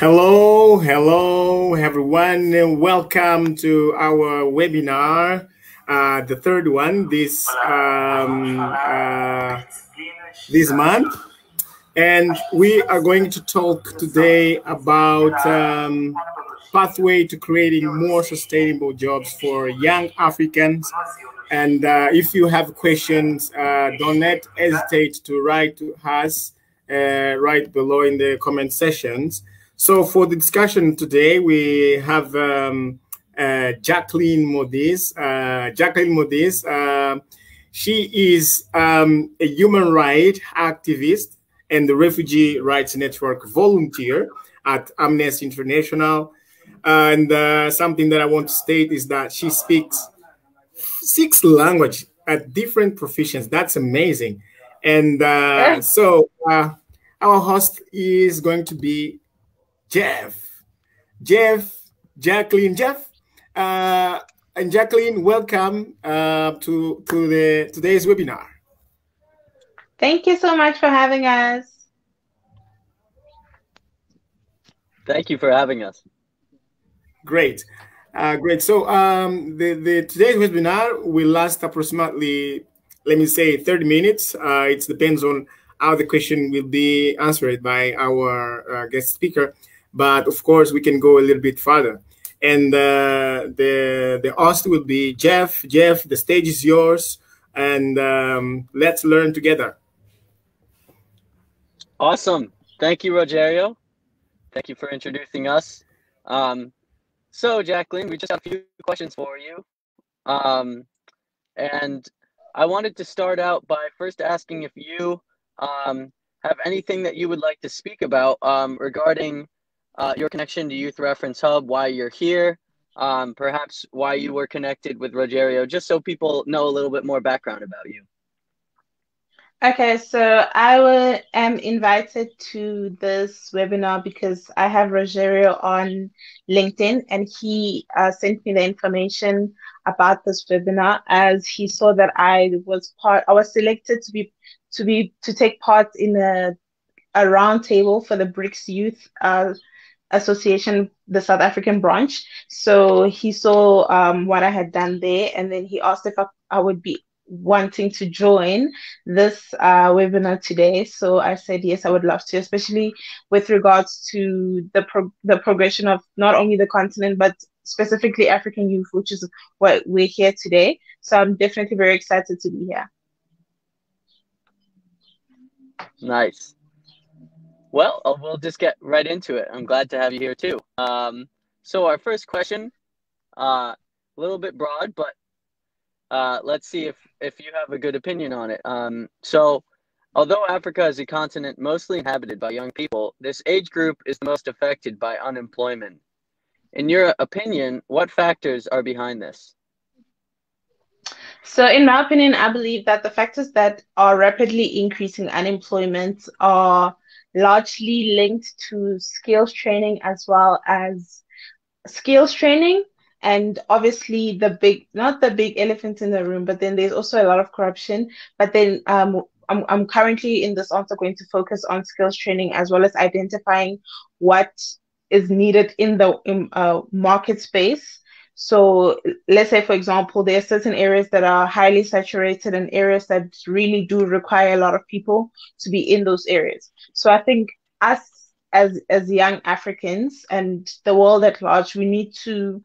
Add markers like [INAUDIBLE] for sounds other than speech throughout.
Hello, hello, everyone, and welcome to our webinar, uh, the third one this um, uh, this month, and we are going to talk today about um, pathway to creating more sustainable jobs for young Africans. And uh, if you have questions, uh, don't hesitate to write to us uh, right below in the comment sections. So for the discussion today, we have um, uh, Jacqueline Modis. Uh, Jacqueline Modis, uh, she is um, a human rights activist and the Refugee Rights Network volunteer at Amnesty International. And uh, something that I want to state is that she speaks six languages at different proficiencies. That's amazing. And uh, so uh, our host is going to be Jeff. Jeff, Jacqueline, Jeff, uh, and Jacqueline, welcome uh, to to the today's webinar. Thank you so much for having us. Thank you for having us. Great, uh, great. So um, the the today's webinar will last approximately, let me say, thirty minutes. Uh, it depends on how the question will be answered by our uh, guest speaker. But of course, we can go a little bit further. And uh, the the host will be Jeff. Jeff, the stage is yours, and um, let's learn together. Awesome. Thank you, Rogerio. Thank you for introducing us. Um, so, Jacqueline, we just have a few questions for you. Um, and I wanted to start out by first asking if you um, have anything that you would like to speak about um, regarding uh, your connection to Youth Reference Hub, why you're here, um, perhaps why you were connected with Rogerio, just so people know a little bit more background about you. Okay, so I am invited to this webinar because I have Rogerio on LinkedIn and he uh, sent me the information about this webinar as he saw that I was part, I was selected to be, to be, to take part in a, a roundtable for the BRICS Youth uh, Association, the South African branch. So he saw um, what I had done there, and then he asked if I, I would be wanting to join this uh, webinar today. So I said yes, I would love to, especially with regards to the pro- the progression of not only the continent but specifically African youth, which is what we're here today. So I'm definitely very excited to be here. Nice. Well, uh, we'll just get right into it. I'm glad to have you here too. Um, so our first question, uh, a little bit broad, but uh, let's see if if you have a good opinion on it. Um, so, although Africa is a continent mostly inhabited by young people, this age group is most affected by unemployment. In your opinion, what factors are behind this? So, in my opinion, I believe that the factors that are rapidly increasing unemployment are largely linked to skills training as well as skills training. And obviously the big not the big elephant in the room but then there's also a lot of corruption. But then um I'm, I'm currently in this answer going to focus on skills training as well as identifying what is needed in the in, uh, market space so let's say, for example, there are certain areas that are highly saturated and areas that really do require a lot of people to be in those areas. So I think us as as young Africans and the world at large, we need to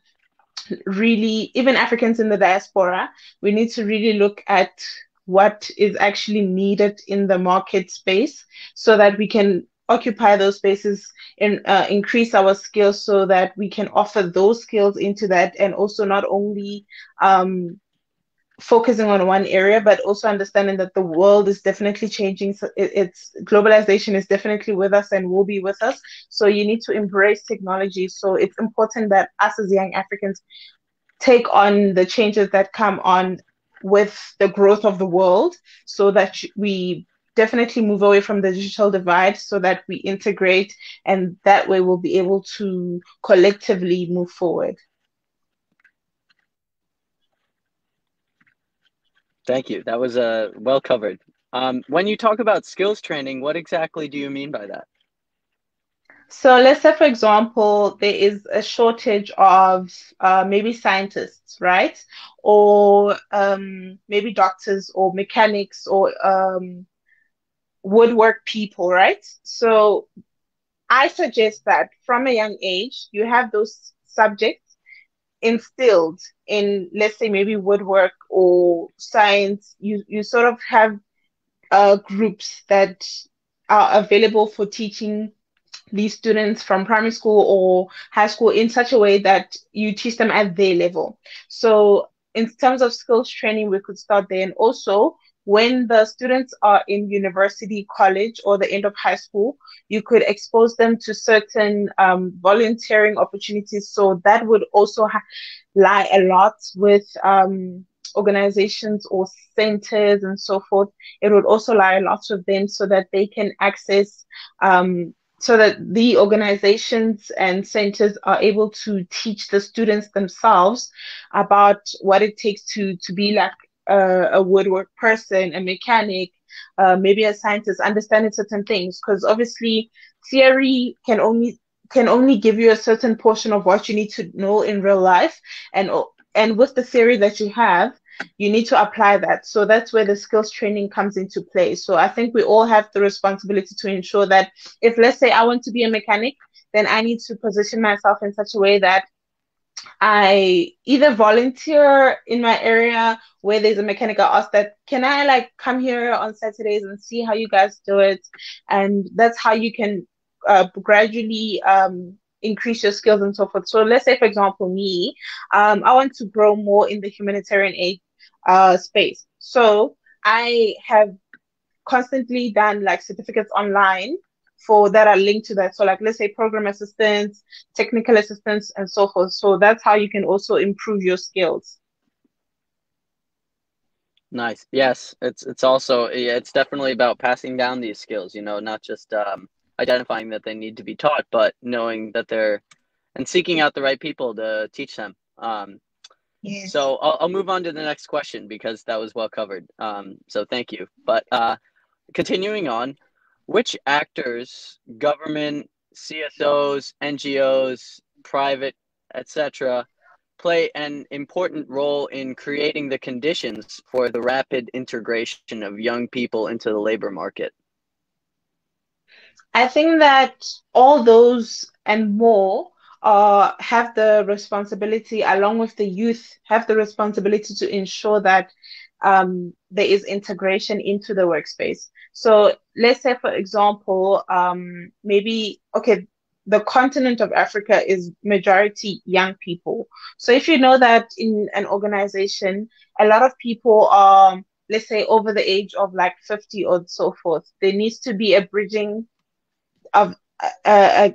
really, even Africans in the diaspora, we need to really look at what is actually needed in the market space so that we can occupy those spaces and uh, increase our skills so that we can offer those skills into that and also not only um, focusing on one area but also understanding that the world is definitely changing. So it, it's globalization is definitely with us and will be with us. So you need to embrace technology. So it's important that us as young africans take on the changes that come on with the growth of the world so that we definitely move away from the digital divide so that we integrate and that way we'll be able to collectively move forward. Thank you. That was uh, well covered. Um, when you talk about skills training, what exactly do you mean by that? So let's say, for example, there is a shortage of uh, maybe scientists, right? Or um, maybe doctors or mechanics or um, woodwork people, right? So I suggest that from a young age, you have those subjects instilled in, let's say, maybe woodwork or science. You, you sort of have uh, groups that are available for teaching these students from primary school or high school in such a way that you teach them at their level. So in terms of skills training, we could start there. And also when the students are in university, college, or the end of high school, you could expose them to certain um, volunteering opportunities. So that would also ha- lie a lot with um, organizations or centers and so forth. It would also lie a lot with them so that they can access um, so that the organizations and centers are able to teach the students themselves about what it takes to to be like a, a woodwork person, a mechanic, uh, maybe a scientist, understanding certain things. Because obviously, theory can only can only give you a certain portion of what you need to know in real life, and and with the theory that you have, you need to apply that. So that's where the skills training comes into play. So I think we all have the responsibility to ensure that if, let's say, I want to be a mechanic, then I need to position myself in such a way that I either volunteer in my area where there's a mechanic. I ask that, can I like come here on Saturdays and see how you guys do it? And that's how you can uh, gradually um, increase your skills and so forth. So let's say, for example, me, um, I want to grow more in the humanitarian aid uh, space. So I have constantly done like certificates online for that are linked to that. So like let's say program assistance, technical assistance, and so forth. So that's how you can also improve your skills. Nice. Yes, it's it's also it's definitely about passing down these skills. You know, not just um, identifying that they need to be taught, but knowing that they're and seeking out the right people to teach them. Um, yes. So I'll, I'll move on to the next question because that was well covered. Um, so thank you. But uh, continuing on, which actors, government, CSOs, NGOs, private, etc., play an important role in creating the conditions for the rapid integration of young people into the labor market? I think that all those and more uh, have the responsibility, along with the youth, have the responsibility to ensure that um, there is integration into the workspace. So let's say, for example, um, maybe, okay, the continent of Africa is majority young people. So if you know that in an organization, a lot of people are, let's say, over the age of like 50 or so forth, there needs to be a bridging of uh,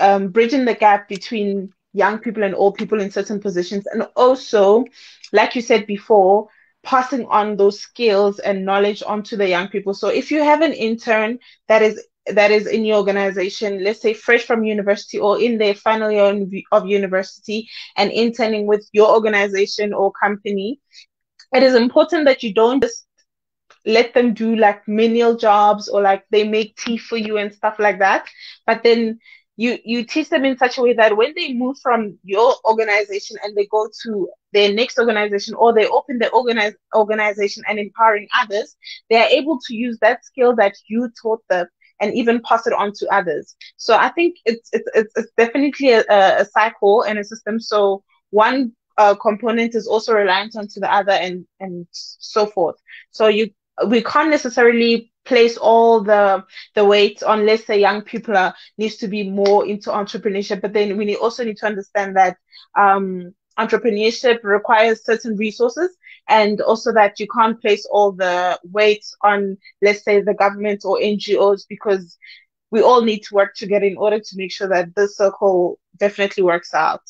um, bridging the gap between young people and old people in certain positions, and also, like you said before, passing on those skills and knowledge onto the young people. So if you have an intern that is that is in your organization, let's say fresh from university or in their final year of university and interning with your organization or company, it is important that you don't just let them do like menial jobs or like they make tea for you and stuff like that. But then you you teach them in such a way that when they move from your organization and they go to their next organization or they open their organize, organization and empowering others, they are able to use that skill that you taught them and even pass it on to others. So I think it's it's it's, definitely a, a cycle and a system. So one uh, component is also reliant onto the other and and so forth. So you we can't necessarily place all the the weight on let's say young people are needs to be more into entrepreneurship but then we also need to understand that um, entrepreneurship requires certain resources and also that you can't place all the weight on let's say the government or ngos because we all need to work together in order to make sure that this circle definitely works out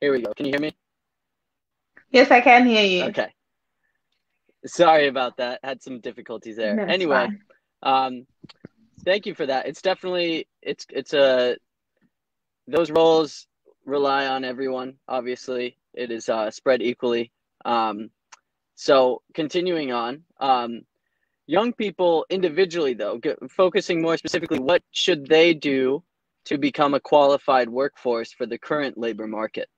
Here we go. Can you hear me? Yes, I can hear you. Okay. Sorry about that. Had some difficulties there. No, anyway, fine. um, thank you for that. It's definitely it's it's a those roles rely on everyone. Obviously, it is uh, spread equally. Um, so continuing on, um, young people individually though, focusing more specifically, what should they do to become a qualified workforce for the current labor market?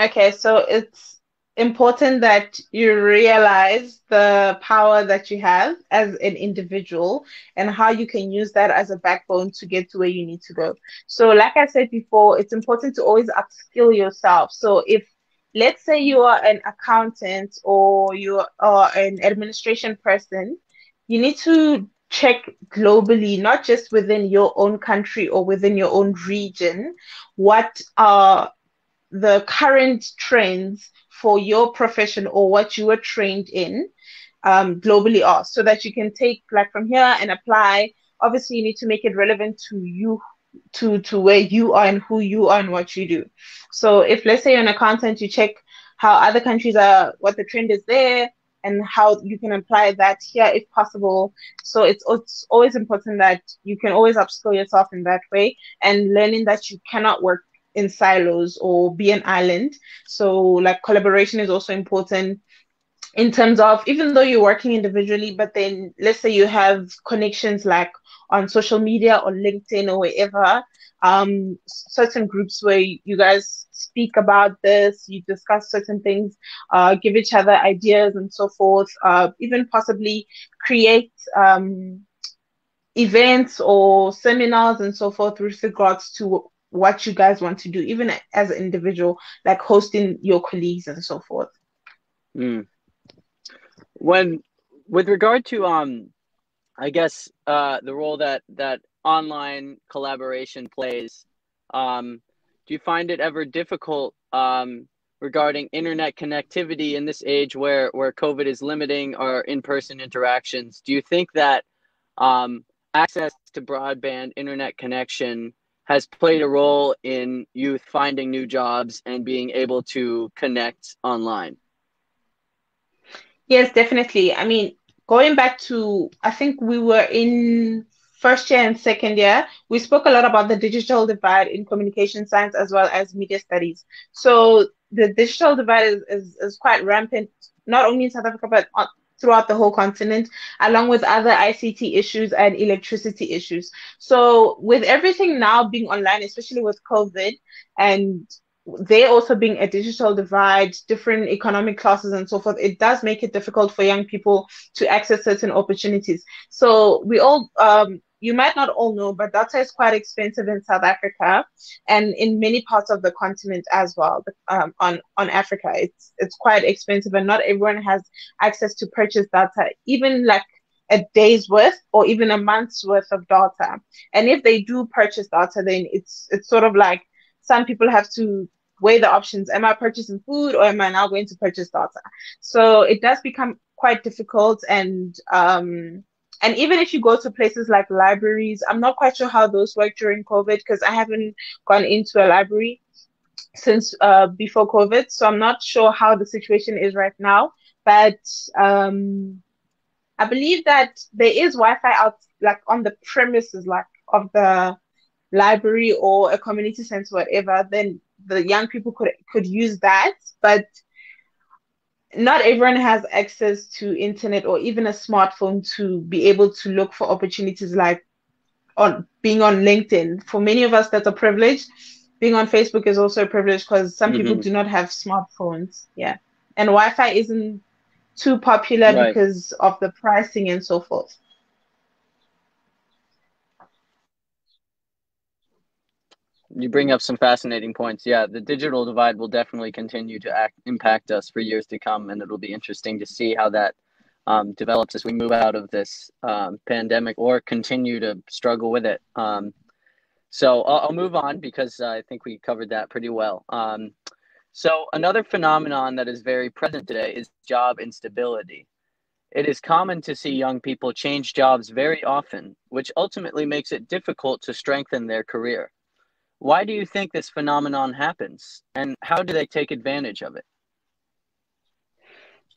Okay, so it's important that you realize the power that you have as an individual and how you can use that as a backbone to get to where you need to go. So, like I said before, it's important to always upskill yourself. So, if let's say you are an accountant or you are an administration person, you need to check globally, not just within your own country or within your own region, what are the current trends for your profession or what you were trained in um, globally are so that you can take like from here and apply. Obviously you need to make it relevant to you to to where you are and who you are and what you do. So if let's say you're an accountant you check how other countries are what the trend is there and how you can apply that here if possible. So it's, it's always important that you can always upskill yourself in that way and learning that you cannot work in silos or be an island. So like collaboration is also important in terms of even though you're working individually, but then let's say you have connections like on social media or LinkedIn or wherever, um, certain groups where you guys speak about this, you discuss certain things, uh, give each other ideas and so forth, uh, even possibly create um, events or seminars and so forth with regards to what you guys want to do, even as an individual, like hosting your colleagues and so forth. Mm. When, with regard to, um, I guess uh, the role that that online collaboration plays, um, do you find it ever difficult um, regarding internet connectivity in this age where where COVID is limiting our in person interactions? Do you think that um, access to broadband internet connection has played a role in youth finding new jobs and being able to connect online? Yes, definitely. I mean, going back to, I think we were in first year and second year, we spoke a lot about the digital divide in communication science as well as media studies. So the digital divide is, is, is quite rampant, not only in South Africa, but throughout the whole continent, along with other ICT issues and electricity issues. So, with everything now being online, especially with COVID, and there also being a digital divide, different economic classes, and so forth, it does make it difficult for young people to access certain opportunities. So, we all um, you might not all know, but data is quite expensive in South Africa and in many parts of the continent as well. Um, on on Africa, it's it's quite expensive, and not everyone has access to purchase data, even like a day's worth or even a month's worth of data. And if they do purchase data, then it's it's sort of like some people have to weigh the options. Am I purchasing food or am I now going to purchase data? So it does become quite difficult and um and even if you go to places like libraries, I'm not quite sure how those work during COVID because I haven't gone into a library since uh, before COVID. So I'm not sure how the situation is right now. But um, I believe that there is Wi-Fi out like on the premises, like of the library or a community center, whatever. Then the young people could could use that, but not everyone has access to internet or even a smartphone to be able to look for opportunities like on being on LinkedIn. For many of us, that's a privilege. Being on Facebook is also a privilege because some mm-hmm. people do not have smartphones. Yeah. And Wi Fi isn't too popular right. because of the pricing and so forth. You bring up some fascinating points. Yeah, the digital divide will definitely continue to act, impact us for years to come, and it'll be interesting to see how that um, develops as we move out of this um, pandemic or continue to struggle with it. Um, so I'll, I'll, move on because uh, I think we covered that pretty well. Um, so another phenomenon that is very present today is job instability. It is common to see young people change jobs very often, which ultimately makes it difficult to strengthen their career. Why do you think this phenomenon happens and how do they take advantage of it?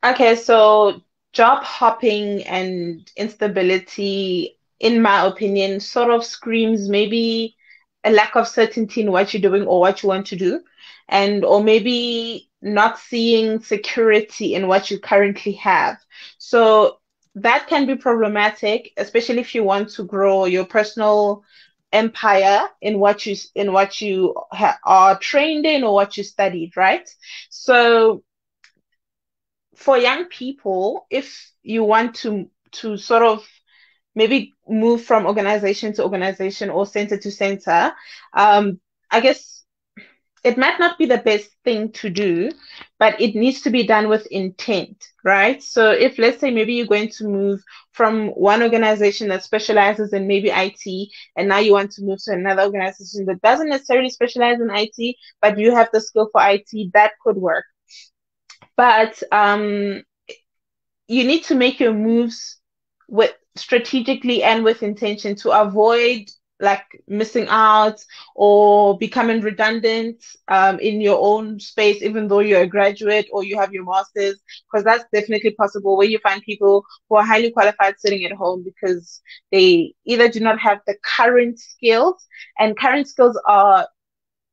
Okay, so job hopping and instability, in my opinion, sort of screams maybe a lack of certainty in what you're doing or what you want to do, and or maybe not seeing security in what you currently have. So that can be problematic, especially if you want to grow your personal empire in what you in what you ha- are trained in or what you studied, right? So for young people, if you want to to sort of maybe move from organization to organization or center to center, um, I guess it might not be the best thing to do, but it needs to be done with intent, right? So if let's say maybe you're going to move from one organization that specializes in maybe IT, and now you want to move to another organization that doesn't necessarily specialize in IT, but you have the skill for IT, that could work. But um, you need to make your moves with strategically and with intention to avoid like missing out or becoming redundant um, in your own space, even though you're a graduate or you have your master's, because that's definitely possible where you find people who are highly qualified sitting at home because they either do not have the current skills, and current skills are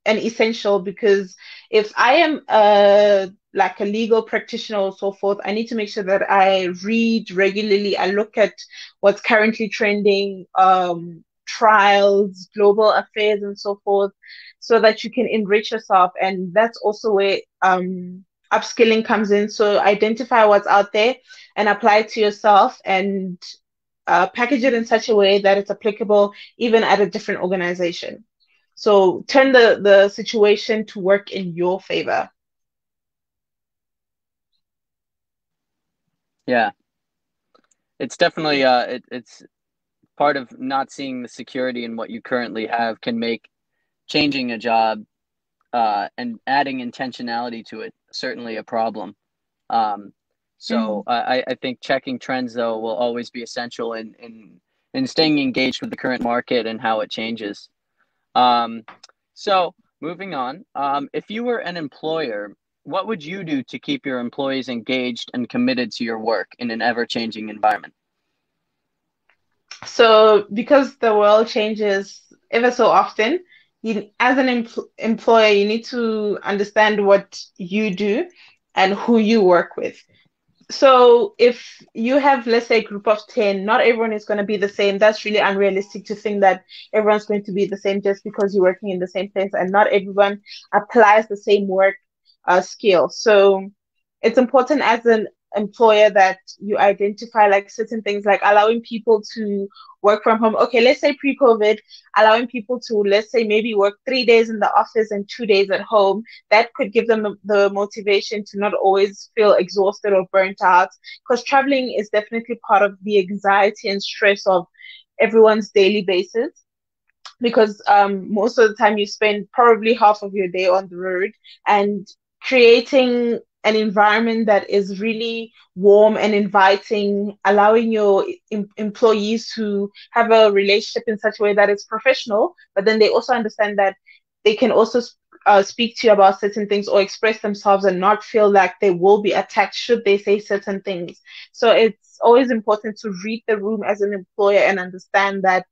an essential because if I am a like a legal practitioner or so forth, I need to make sure that I read regularly. I look at what's currently trending, um, trials, global affairs, and so forth, so that you can enrich yourself. And that's also where um, upskilling comes in. So identify what's out there and apply it to yourself and uh, package it in such a way that it's applicable even at a different organization. So turn the, the situation to work in your favor. Yeah. It's definitely uh it, it's part of not seeing the security in what you currently have can make changing a job uh, and adding intentionality to it certainly a problem. Um, so mm. I, I think checking trends though will always be essential in, in in staying engaged with the current market and how it changes. Um, so moving on, um, if you were an employer, what would you do to keep your employees engaged and committed to your work in an ever changing environment? So, because the world changes ever so often, you, as an empl- employer, you need to understand what you do and who you work with. So, if you have, let's say, a group of 10, not everyone is going to be the same. That's really unrealistic to think that everyone's going to be the same just because you're working in the same place, and not everyone applies the same work uh, skill. So, it's important as an employer that you identify like certain things like allowing people to work from home. Okay let's say pre-covid allowing people to let's say maybe work three days in the office and two days at home that could give them the motivation to not always feel exhausted or burnt out because traveling is definitely part of the anxiety and stress of everyone's daily basis because um, most of the time you spend probably half of your day on the road and creating an environment that is really warm and inviting, allowing your em- employees to have a relationship in such a way that it's professional, but then they also understand that they can also uh, speak to you about certain things or express themselves and not feel like they will be attacked should they say certain things. So it's always important to read the room as an employer and understand that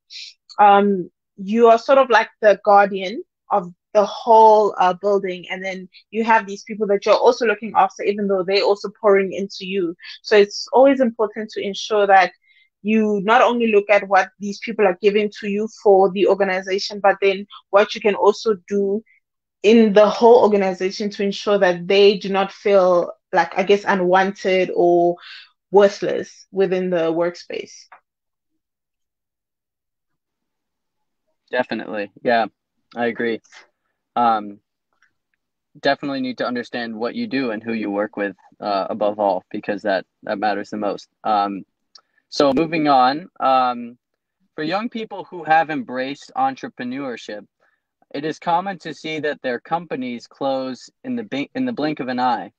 um, you are sort of like the guardian of the whole uh, building. And then you have these people that you're also looking after even though they're also pouring into you. So it's always important to ensure that you not only look at what these people are giving to you for the organization but then what you can also do in the whole organization to ensure that they do not feel like i guess unwanted or worthless within the workspace. Definitely. Yeah i agree um, definitely need to understand what you do and who you work with uh, above all because that that matters the most. Um, so moving on um, for young people who have embraced entrepreneurship it is common to see that their companies close in the in the blink of an eye.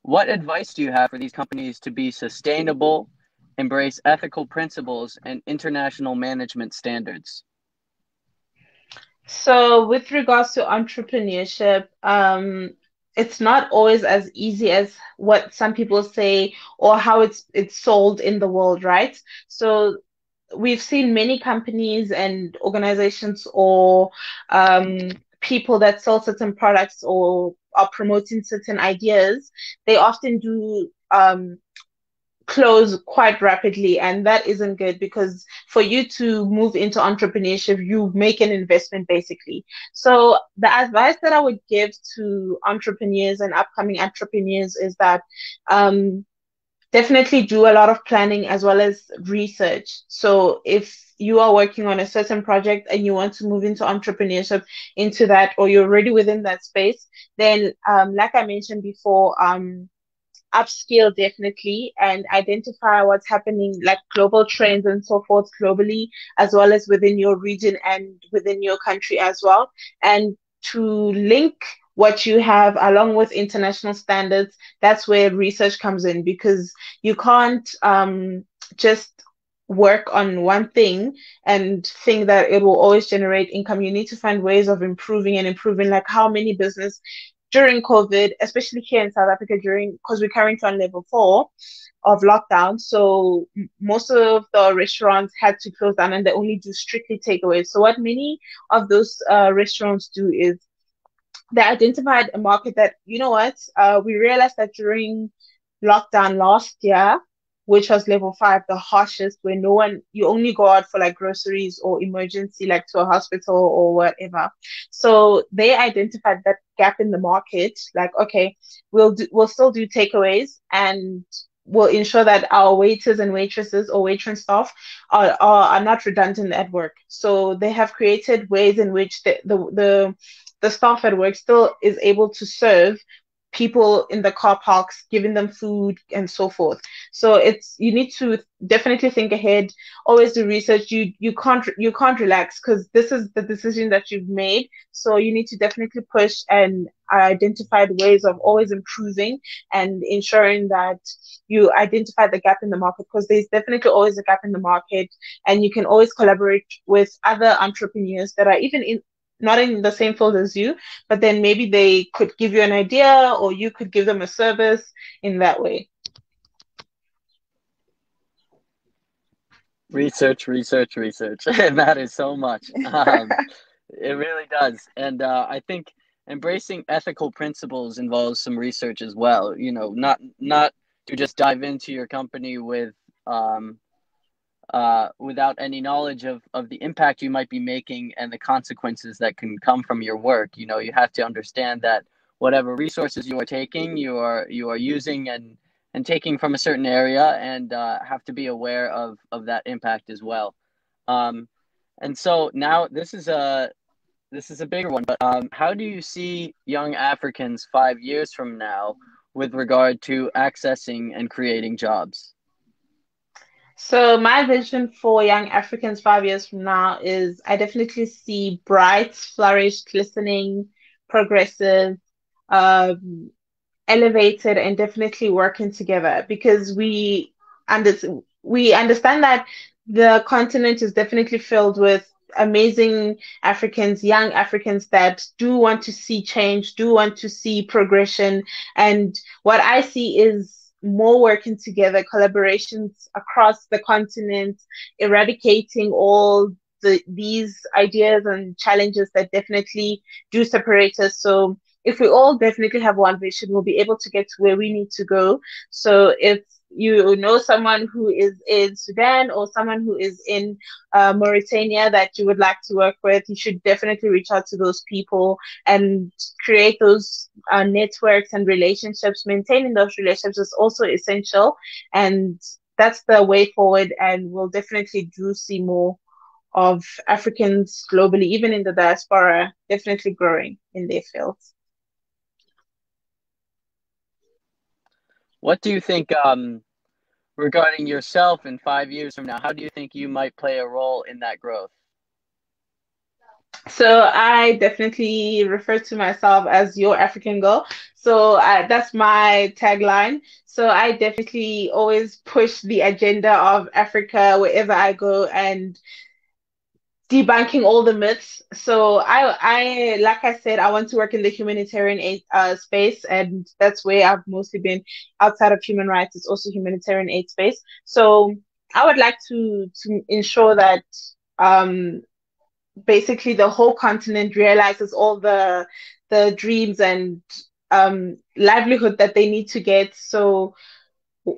What advice do you have for these companies to be sustainable embrace ethical principles and international management standards So, with regards to entrepreneurship, um, it's not always as easy as what some people say or how it's it's sold in the world, right? So, we've seen many companies and organizations or um, people that sell certain products or are promoting certain ideas. They often do um, close quite rapidly and that isn't good because for you to move into entrepreneurship you make an investment basically. So the advice that i would give to entrepreneurs and upcoming entrepreneurs is that um, definitely do a lot of planning as well as research. So if you are working on a certain project and you want to move into entrepreneurship into that or you're already within that space then um, like i mentioned before um, upskill definitely and identify what's happening like global trends and so forth globally as well as within your region and within your country as well. And to link what you have along with international standards that's where research comes in because you can't um, just work on one thing and think that it will always generate income. You need to find ways of improving and improving like how many business during COVID, especially here in South Africa, during because we're currently on level four of lockdown, so most of the restaurants had to close down and they only do strictly takeaways. So what many of those uh, restaurants do is they identified a market that you know what uh, we realized that during lockdown last year which was level five, the harshest, where no one, you only go out for like groceries or emergency, like to a hospital or whatever. So they identified that gap in the market, like, okay, we'll do, we'll still do takeaways and we'll ensure that our waiters and waitresses or waitress staff are, are, are not redundant at work. So they have created ways in which the, the, the the staff at work still is able to serve people in the car parks, giving them food and so forth. So it's you need to definitely think ahead, always do research. You you can't you can't relax because this is the decision that you've made. So you need to definitely push and identify the ways of always improving and ensuring that you identify the gap in the market because there's definitely always a gap in the market and you can always collaborate with other entrepreneurs that are even in not in the same field as you, but then maybe they could give you an idea or you could give them a service in that way. Research, research, research. [LAUGHS] it matters so much. [LAUGHS] Um, it really does. And uh, I think embracing ethical principles involves some research as well. You know, not not to just dive into your company with um, uh, without any knowledge of, of the impact you might be making and the consequences that can come from your work. You know, you have to understand that whatever resources you are taking, you are you are using and and taking from a certain area, and uh, have to be aware of of that impact as well. Um, and so now this is a this is a bigger one, but um, how do you see young Africans five years from now with regard to accessing and creating jobs? So my vision for young Africans five years from now is I definitely see bright, flourished, listening, progressive, um, elevated, and definitely working together because we under we understand that the continent is definitely filled with amazing Africans, young Africans that do want to see change, do want to see progression. And what I see is more working together, collaborations across the continent, eradicating all the, these ideas and challenges that definitely do separate us. So if we all definitely have one vision, we'll be able to get to where we need to go. So if you know someone who is in Sudan or someone who is in uh, Mauritania that you would like to work with, you should definitely reach out to those people and create those uh, networks and relationships. Maintaining those relationships is also essential, and that's the way forward. And we'll definitely do see more of Africans globally, even in the diaspora, definitely growing in their fields. What do you think um, regarding yourself in five years from now? How do you think you might play a role in that growth? So I definitely refer to myself as your African girl. So uh, that's my tagline. So I definitely always push the agenda of Africa wherever I go and debunking all the myths. So I, I, like I said, I want to work in the humanitarian aid uh, space, and that's where I've mostly been. Outside of human rights, it's also humanitarian aid space. So I would like to to ensure that um, basically the whole continent realizes all the the dreams and um, livelihood that they need to get. So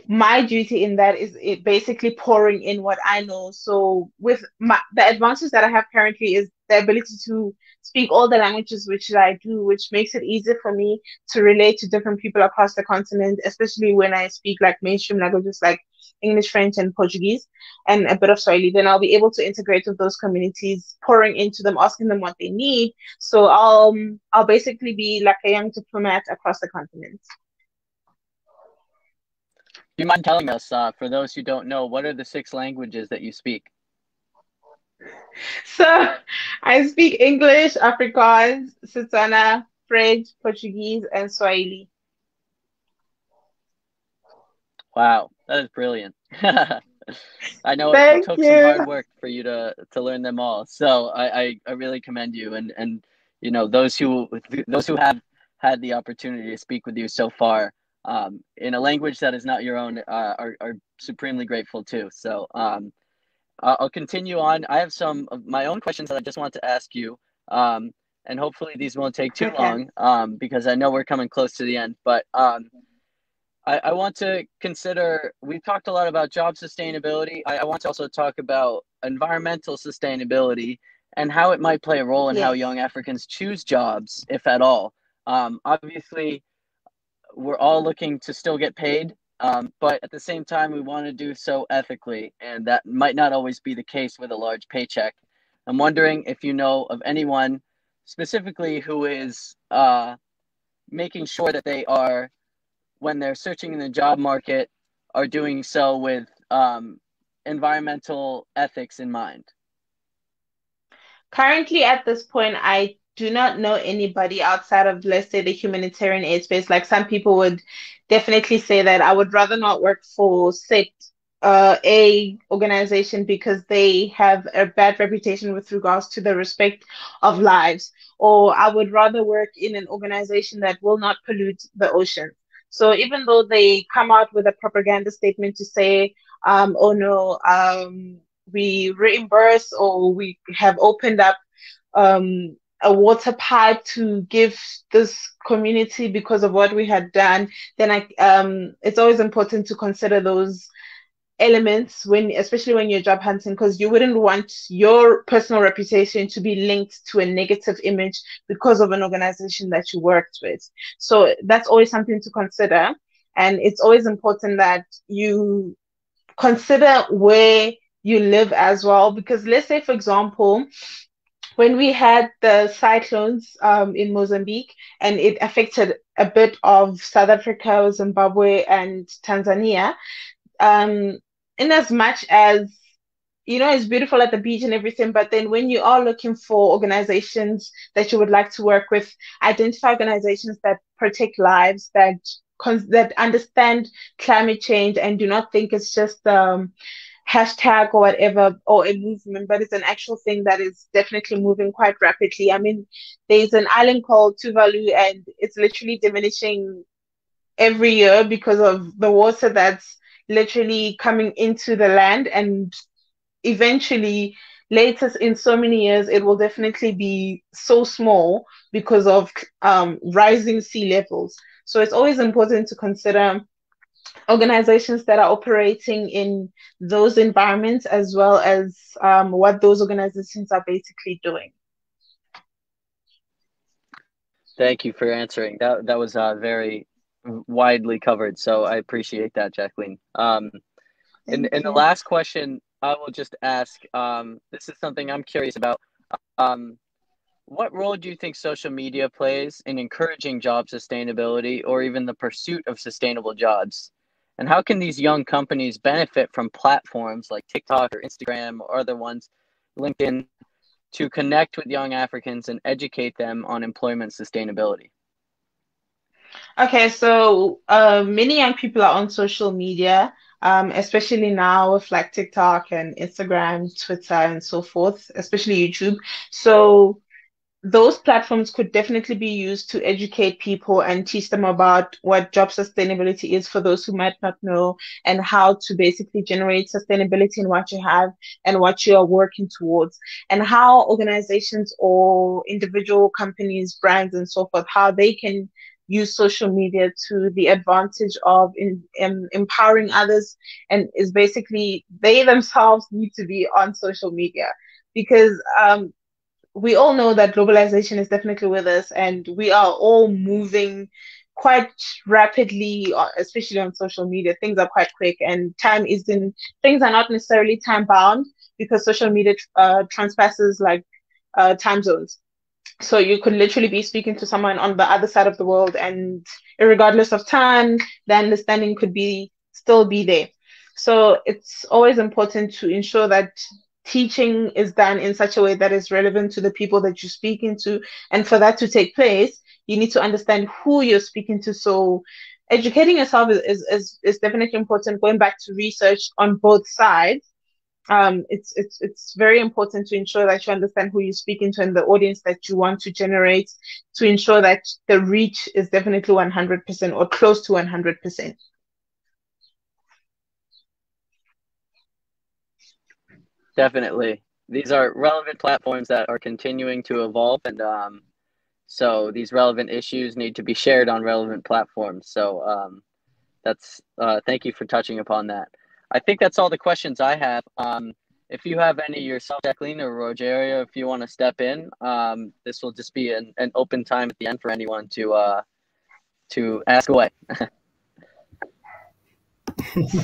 my duty in that is it basically pouring in what I know. So with my, the advantage that I have currently is the ability to speak all the languages which I do, which makes it easier for me to relate to different people across the continent, especially when I speak like mainstream languages like English, French, and Portuguese, and a bit of Swahili. Then I'll be able to integrate with those communities, pouring into them, asking them what they need. So I'll I'll basically be like a young diplomat across the continent. Do you mind telling us, uh, for those who don't know, what are the six languages that you speak? So I speak English, Afrikaans, Setswana, French, Portuguese, and Swahili. Wow, that is brilliant. [LAUGHS] I know Thank it took you. some hard work for you to to learn them all. So I, I, I really commend you and and you know those who those who have had the opportunity to speak with you so far um, in a language that is not your own uh, are, are supremely grateful too. So um, I'll continue on. I have some of my own questions that I just want to ask you. Um, and hopefully these won't take too Okay. long um, because I know we're coming close to the end. But um, I, I want to consider, we've talked a lot about job sustainability. I, I want to also talk about environmental sustainability and how it might play a role in how young Africans choose jobs, if at all. Um, obviously, we're all looking to still get paid, um, but at the same time, we want to do so ethically, and that might not always be the case with a large paycheck. I'm wondering if you know of anyone specifically who is uh, making sure that they are, when they're searching in the job market, are doing so with um, environmental ethics in mind. Currently, at this point, I do not know anybody outside of, let's say, the humanitarian aid space. Like some people would definitely say that I would rather not work for set uh, a organization because they have a bad reputation with regards to the respect of lives, or I would rather work in an organization that will not pollute the ocean. So even though they come out with a propaganda statement to say, um, oh no, um, we reimburse or we have opened up um, a water pipe to give this community because of what we had done, then I um, it's always important to consider those elements when especially when you're job hunting because you wouldn't want your personal reputation to be linked to a negative image because of an organization that you worked with. So that's always something to consider. And it's always important that you consider where you live as well because let's say for example when we had the cyclones um, in Mozambique and it affected a bit of South Africa, Zimbabwe, and Tanzania, um, in as much as you know it's beautiful at the beach and everything, but then when you are looking for organizations that you would like to work with, identify organizations that protect lives, that that understand climate change, and do not think it's just um, hashtag or whatever or a movement, but it's an actual thing that is definitely moving quite rapidly. I mean, there's an island called Tuvalu, and it's literally diminishing every year because of the water that's literally coming into the land, and eventually, later in so many years, it will definitely be so small because of um, rising sea levels. So it's always important to consider organizations that are operating in those environments as well as um, what those organizations are basically doing. Thank you for answering. That that was uh, very widely covered, so I appreciate that, Jacqueline. Um, and, and the last question I will just ask. Um, this is something I'm curious about. Um, what role do you think social media plays in encouraging job sustainability or even the pursuit of sustainable jobs? And how can these young companies benefit from platforms like TikTok or Instagram or other ones, LinkedIn, to connect with young Africans and educate them on employment sustainability? Okay, so uh, many young people are on social media. um, especially now with like TikTok and Instagram, Twitter, and so forth, especially YouTube. So those platforms could definitely be used to educate people and teach them about what job sustainability is for those who might not know and how to basically generate sustainability in what you have and what you are working towards and how organizations or individual companies brands and so forth how they can use social media to the advantage of in, in, empowering others and is basically they [LAUGHS] themselves need to be on social media. Because um, we all know that globalization is definitely with us and we are all moving quite rapidly uh, especially on social media. Things are quite quick and time isn't things are not necessarily time bound because social media uh, transpasses like uh, time zones. So you could literally be speaking to someone on the other side of the world and regardless of time the understanding could be still be there. So it's always important to ensure that teaching is done in such a way that is relevant to the people that you're speaking to. And for that to take place you need to understand who you're speaking to. So educating yourself is, is, is definitely important. Going back to research on both sides um, it's it's it's very important to ensure that you understand who you're speaking to and the audience that you want to generate to ensure that the reach is definitely 100% or close to 100%. Definitely. These are relevant platforms that are continuing to evolve, and um, so these relevant issues need to be shared on relevant platforms. So um, that's uh, thank you for touching upon that. I think that's all the questions I have. Um, if you have any yourself, Jacqueline or Rogerio, if you want to step in, um, this will just be an, an open time at the end for anyone to uh, to ask away. [LAUGHS] so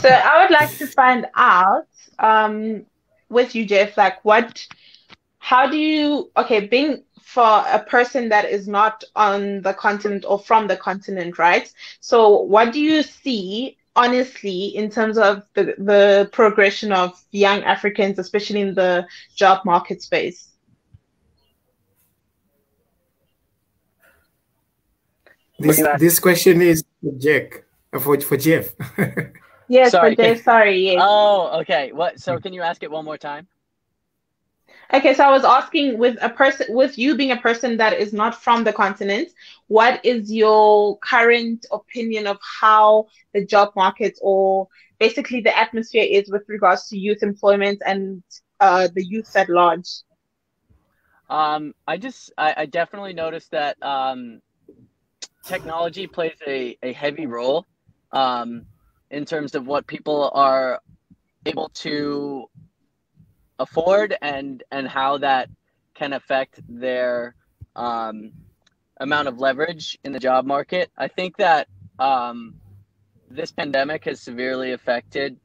I would like to find out um, with you, Jeff, like what, how do you, okay, being for a person that is not on the continent or from the continent, right? So what do you see honestly in terms of the, the progression of young Africans, especially in the job market space? This, this question is for Jack, uh, for, for Jeff. [LAUGHS] Yes, sorry. Sorry. Yes. Oh, okay. What? So can you ask it one more time? Okay, so I was asking with a person, with you being a person that is not from the continent, what is your current opinion of how the job market or basically the atmosphere is with regards to youth employment and uh, the youth at large? Um, I just, I, I definitely noticed that um, technology plays a, a heavy role. Um, in terms of what people are able to afford and and how that can affect their um, amount of leverage in the job market. I think that um, this pandemic has severely affected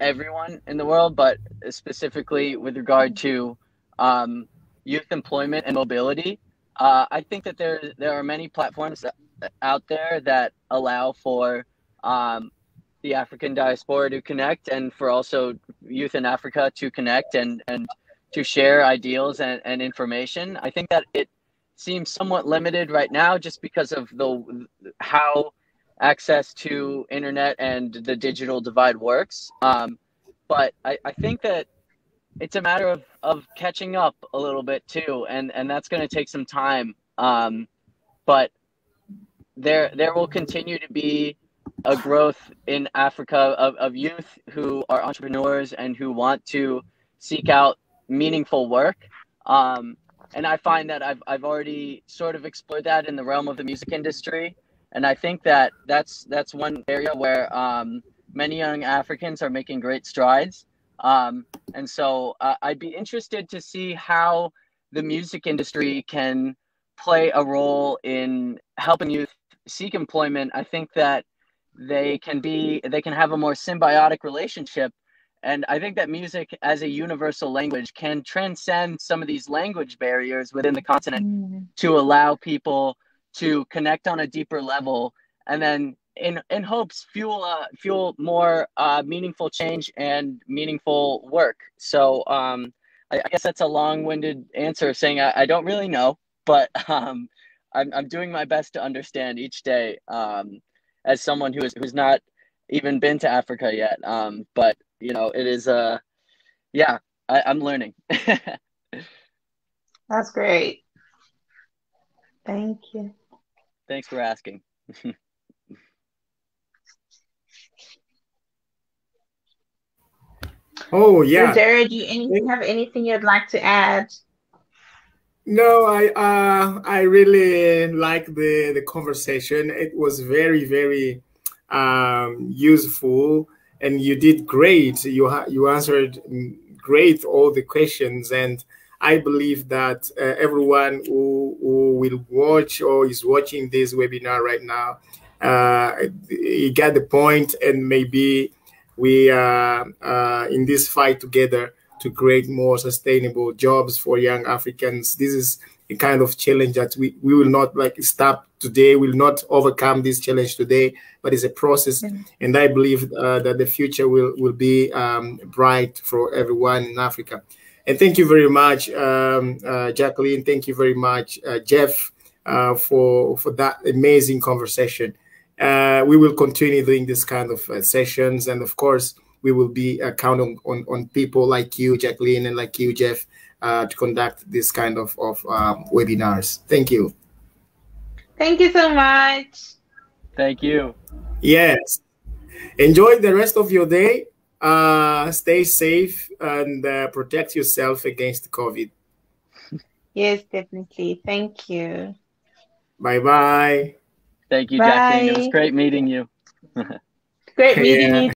everyone in the world, but specifically with regard to um, youth employment and mobility. Uh, I think that there there are many platforms out there that allow for um, the African diaspora to connect and for also youth in Africa to connect and, and to share ideals and, and information. I think that it seems somewhat limited right now just because of the how access to internet and the digital divide works. Um, but I, I think that it's a matter of, of catching up a little bit too, and, and that's going to take some time. Um, but there there will continue to be a growth in Africa of, of youth who are entrepreneurs and who want to seek out meaningful work. Um, and I find that I've, I've already sort of explored that in the realm of the music industry. And I think that that's, that's one area where um, many young Africans are making great strides. Um, and so uh, I'd be interested to see how the music industry can play a role in helping youth seek employment. I think that they can be they can have a more symbiotic relationship. And i think that music as a universal language can transcend some of these language barriers within the continent mm. to allow people to connect on a deeper level and then in in hopes fuel uh, fuel more uh, meaningful change and meaningful work. So um, I, I, guess that's a long-winded answer saying I, I don't really know but [LAUGHS] um, I'm, I'm doing my best to understand each day. Um, as someone who is who's not even been to Africa yet. Um, but you know, it is uh yeah, I, I'm learning. [LAUGHS] That's great. Thank you. Thanks for asking. [LAUGHS] oh yeah. Rogerio, do you any, have anything you'd like to add? No, I uh, I really like the the conversation. It was very very um, useful, and you did great. You you answered great all the questions, and I believe that uh, everyone who, who will watch or is watching this webinar right now, uh, you get the point, and maybe we are uh, in this fight together to create more sustainable jobs for young Africans. This is a kind of challenge that we, we will not like stop today, we will not overcome this challenge today, but it's a process. Mm-hmm. And I believe uh, that the future will, will be um, bright for everyone in Africa. And thank you very much, um, uh, Jacqueline. Thank you very much, uh, Jeff, uh, for, for that amazing conversation. Uh, we will continue doing this kind of uh, sessions. And of course, we will be uh, counting on, on people like you, Jacqueline, and like you, Jeff, uh, to conduct this kind of, of um, webinars. Thank you. Thank you so much. Thank you. Yes. Enjoy the rest of your day. Uh, stay safe and uh, protect yourself against COVID. Yes, definitely. Thank you. Bye bye. Thank you, Jacqueline. It was great meeting you. [LAUGHS] great meeting yeah. you